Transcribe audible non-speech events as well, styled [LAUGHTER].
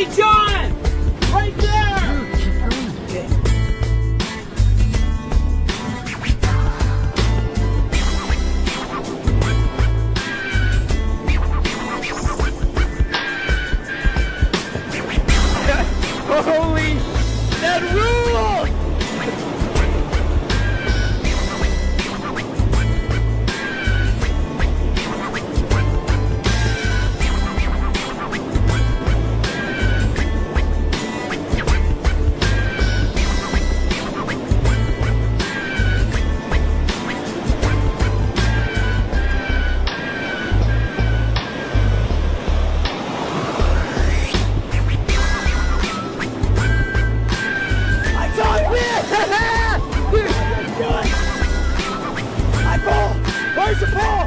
Hey, John! Right there! [LAUGHS] Holy, that rule! Where's Paul!